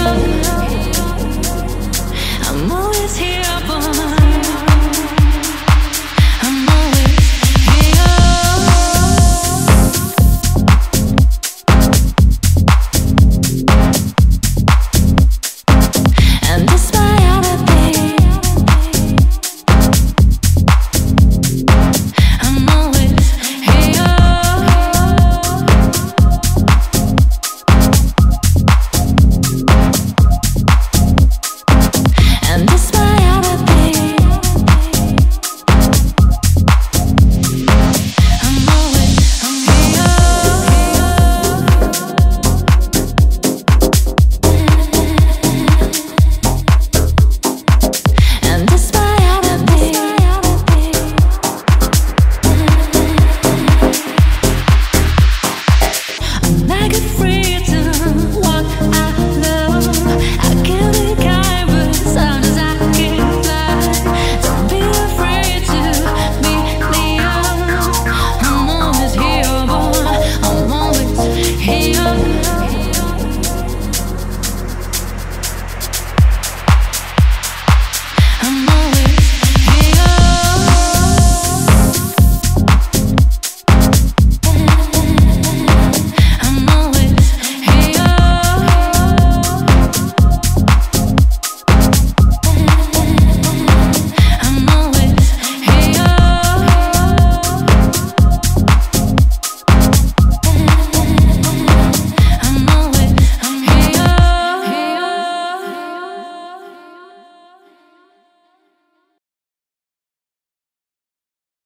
you.